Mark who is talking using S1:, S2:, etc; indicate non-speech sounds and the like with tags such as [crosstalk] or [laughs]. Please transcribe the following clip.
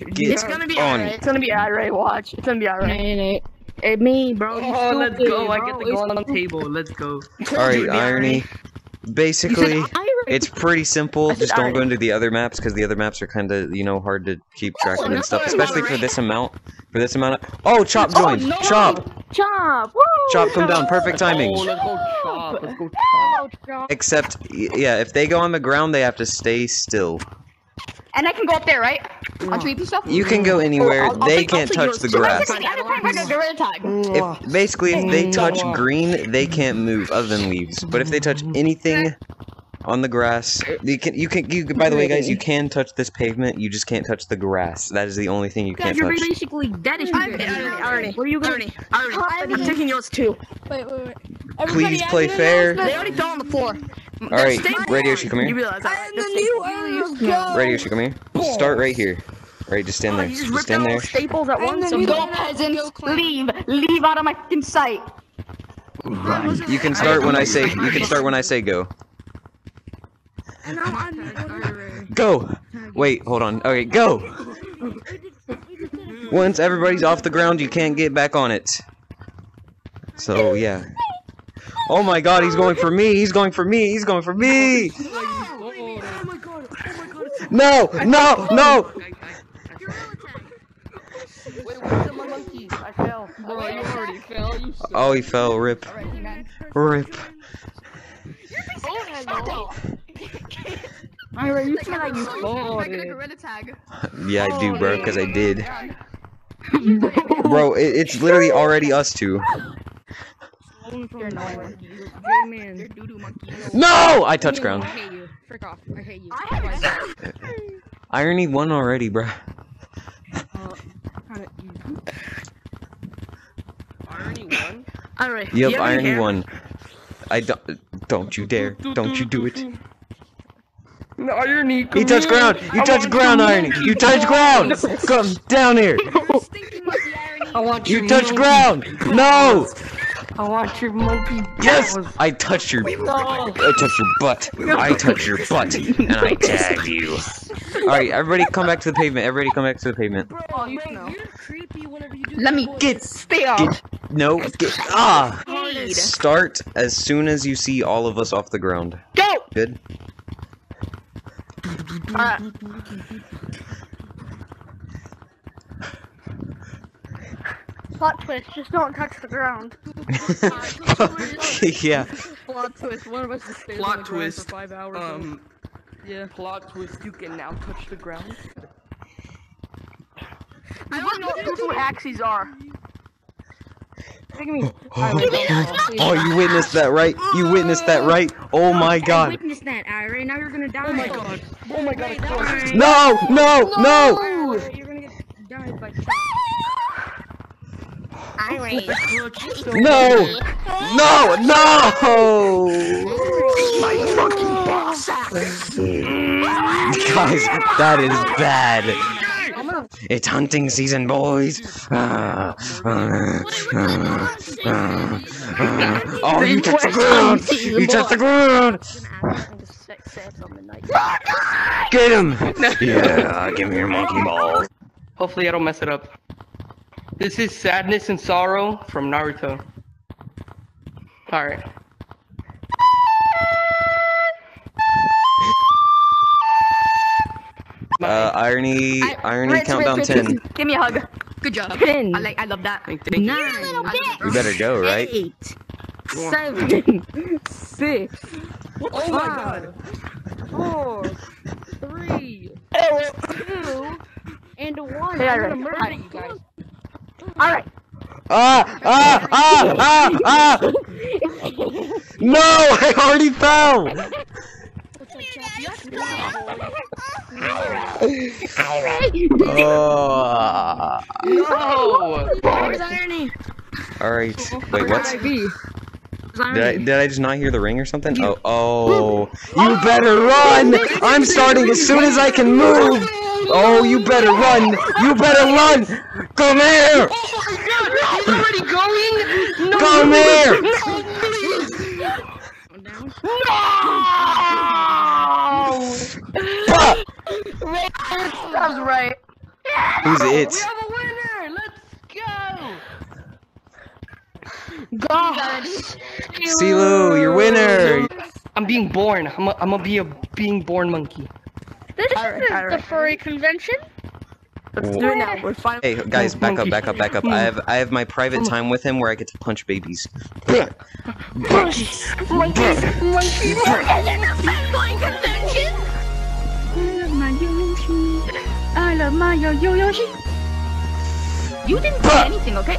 S1: Get
S2: It's gonna be
S1: on
S2: alright. It's gonna be alright. Watch. It's gonna be alright.
S3: It ain't. It me, bro.
S4: Oh, let's
S3: stupid,
S4: go. I get to go on the table. Let's go.
S1: Alright, irony. Basically, it's pretty simple. Just don't go into the other maps because the other maps are kind of, you know, hard to keep track of and
S2: that's
S1: stuff. Especially for this amount. For this amount of. Oh, Chop joined.
S3: no.
S1: Chop.
S3: Chop. Woo!
S1: Chop, come down. Perfect timing.
S4: Oh, let's go chop. Let's go chop.
S3: Oh.
S1: Except, yeah, if they go on the ground, they have to stay still.
S2: And I can go up there, right? On sweep and stuff.
S1: You can go anywhere.
S2: I'll- I'll
S1: they can't
S2: take
S1: touch
S2: yours.
S1: the grass.
S2: Can- mm.
S1: If mm. basically if they mm. touch green, they can't move other than leaves. But if they touch anything on the grass, you can you can you by the way guys, you can touch this pavement, you just can't touch the grass. That is the only thing you can't
S3: you're
S1: touch.
S3: basically dead if you
S2: Irony,
S3: do
S2: irony,
S3: that.
S2: irony,
S3: What are you gonna?
S2: irony, irony.
S3: Irony.
S2: I'm taking yours too.
S5: Wait, wait, wait.
S1: Please play fair.
S2: They already fell on the floor.
S1: Alright, Radio Shoe, come
S2: You
S1: here.
S2: realize that?
S5: And
S2: right?
S5: the
S2: They're
S5: new
S2: staples.
S1: Radio Shoe, come here. Start right here. Right, just stand
S2: Oh,
S1: there.
S2: just
S1: Just stand there.
S2: staples at
S5: And
S2: once.
S5: then you
S2: Go peasants, leave, leave out of my fucking sight.
S1: You can start when I say [laughs] you can start when I say go.
S5: And I'm on
S1: Go! Wait, hold on. Okay, go! [laughs] Once everybody's off the ground, you can't get back on it. So, yeah. Oh my god, he's going for me! He's going for me! He's going for me!
S4: Oh my god. Oh my god.
S1: No! No! No!
S4: Wait, where's my monkey? I fell.
S3: Bro, you already fell. You suck.
S1: Oh, he fell. Rip. Rip.
S3: Ira, you said that you
S5: Like a
S3: farted.
S5: gorilla tag.
S1: Yeah, I do, bro, because I did. [laughs] Bro, it, it's literally already us two.
S3: Phone from nowhere. J-Man.
S5: They're doo doo monkeys.
S1: No! I touched ground.
S3: I hate you. Frick off. I hate you.
S1: i [laughs] Irony won already, bro.
S3: Uh, kinda easy.
S4: Irony one.
S2: Alright.
S1: Yep,
S2: you have any
S1: Irony
S2: hair?
S1: won. I don't. Don't you dare. Don't you do it.
S4: No, irony.
S1: You touch ground! You touch ground, Irony! You touch ground! Come down here!
S5: Stinky monkey irony.
S3: I want
S1: You
S3: your
S1: touched
S3: monkey
S1: ground! No!
S3: I want your monkey.
S1: Yes!
S3: balls.
S1: I touched your. I touched your butt. I touched your butt, [laughs] and I tagged you. All right, everybody, come back to the pavement. Everybody, come back to the pavement.
S3: Oh, you know.
S5: You're creepy whenever you do
S2: Let me
S1: Get.
S2: stay off.
S1: Get. No. Get. Ah.
S2: Paid.
S1: Start as soon as you see all of us off the ground.
S2: Go!
S1: Good.
S2: Alright. Plot twist, just don't touch the ground. [laughs]
S1: yeah.
S3: Plot twist. One of us is staying
S4: Plot
S3: on the
S4: twist,
S3: for five hours.
S4: Um,
S3: yeah.
S4: plot twist. You can now touch the ground.
S2: I don't know what cuckoo axes are.
S3: Look at me.
S1: Oh, you witnessed that, right? You witnessed that, right? Oh my
S3: I
S1: god.
S3: witnessed that, Ira. Now you're gonna die.
S4: Oh my god. Oh my god. Of course.
S1: No! No! No!
S3: You're gonna get died by chop. [laughs]
S5: Irony.
S1: No! No! No! My monkey boss! [laughs] Guys, that is bad. It's hunting season, boys. Ah, ah, ah. Oh, you touched the ground! You touched the ground! Get him! [laughs] Yeah, give me your monkey balls.
S4: Hopefully I don't mess it up. This is Sadness and Sorrow from Naruto. Alright.
S1: Uh, irony, irony,
S2: Ritz,
S1: countdown
S2: Ritz,
S1: 10.
S2: Ritz, Give me a hug.
S5: Good job.
S3: Ten.
S5: I like. I love that.
S4: Thank, thank you.
S3: Nine.
S1: You better go, right?
S3: Eight. Seven. [laughs] Six.
S4: Oh my god.
S3: Four. Three. Two. And one.
S2: Hey,
S3: I'm gonna murder you guys.
S2: Alright.
S1: Ah! Ah! Ah! Ah! Ah! No! I already fell! Oh.
S4: No!
S3: Where's Irony?
S1: Alright. Wait, what?
S3: Where'd I be? Where's
S1: Did I, did I just not hear the ring or something? Oh, oh. You better run! I'm starting as soon as I can move! Oh, you better run! You better run! Come here! Oh my god!
S4: He's already going?
S1: No, Come here!
S3: No! down.
S1: Ah!
S2: That was right.
S1: Who's it?
S4: We have a winner! Let's go!
S2: Gosh.
S1: CeeLo, your winner.
S4: I'm being born. I'm a, I'm gonna be a being born monkey.
S2: This
S3: Alright,
S2: is the
S3: alright.
S2: furry convention.
S3: Let's do it now. We're fine.
S1: Hey guys, back up, back up, back up. I have I have my private time with him where I get to punch babies.
S3: I love my yo yo Yoshi. You didn't say anything, okay?